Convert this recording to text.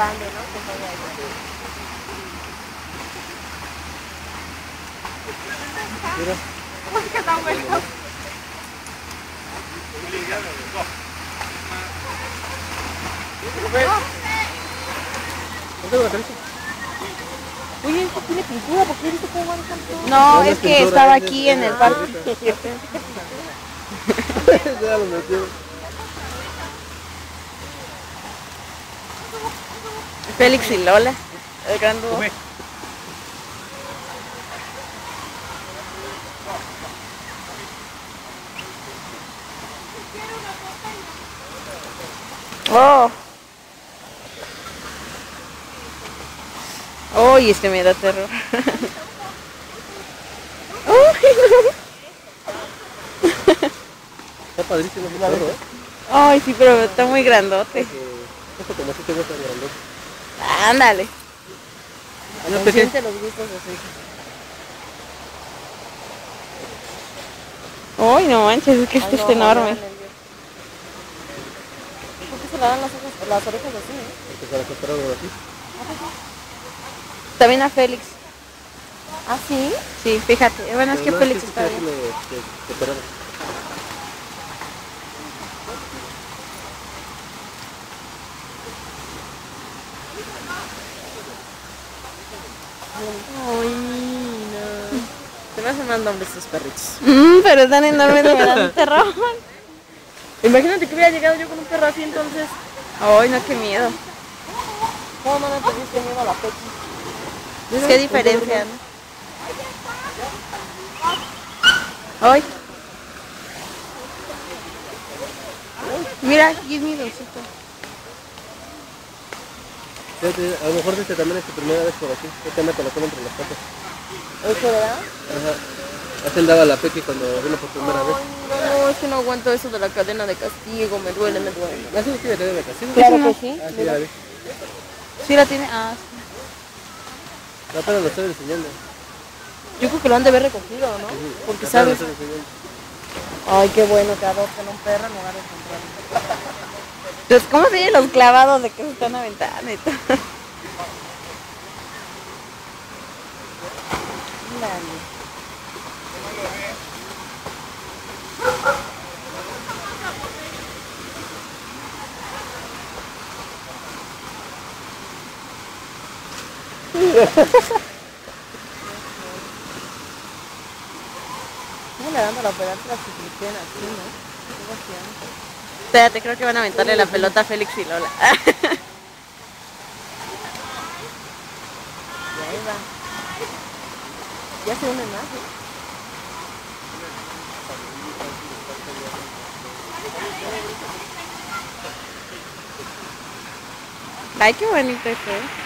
grande, ¿no? Que fue ahí. Mira. Uy, qué tan bueno. ¿Dónde lo aterriza? Oye, esto tiene pintura, ¿por qué viste cómo van tanto? No, es que estaba es de- aquí en el parque. ya lo metió. Félix y Lola. El gran dúo. Oh. Uy, este me da terror. Está padrísimo perro, ¿eh? Ay, sí, pero está muy grandote. Eso como si te gusta el grandote. Ándale. No. Siente los gustos hija. Uy, no manches, es que Ay, este no, está no, enorme. no, no, no. ¿Por qué se le dan las, orejas, las orejas así, eh? Porque se la cortaron así. También a Félix. ¿Ah, sí? Sí, fíjate. Bueno, es que Pero no, Félix sí, está sí, bien. le- que- que Ay, no. Se me hacen más nombres estos perritos. Mm, pero tan enorme me dan terror. Imagínate que hubiera llegado yo con un perro así entonces. Ay, no, qué miedo. ¿Cómo no le pediste miedo a la Pequi? Qué diferencia, ¿no? Ay. Mira, aquí es mi dulcito. Fíjate, a lo mejor este también es tu primera vez por aquí. Este anda con la cola entre las patas. ¿Eso, verdad? Ajá. Así andaba la Pequi cuando vino por primera vez. No, es que no aguanto eso de la cadena de castigo. Me duele, me duele. ¿La sí tiene cadena de castigo? Claro no. que sí. Ah, sí, la vi. Sí la tiene. Ah, sí. No, apenas lo estoy enseñando. Yo creo que lo han de haber recogido, ¿no? Porque sabes. Ay, qué bueno que adopten un perro en lugar de comprarlo. Pues, ¿cómo se oyen los clavados de que se están aventando y todo? ¿Cómo le dan para operarse las suscripciones así, no? Espérate, creo que van a aventarle la pelota a Félix y Lola. Y ahí va. Ya se unen más, ¿eh? Ay, qué bonito esto, ¿eh?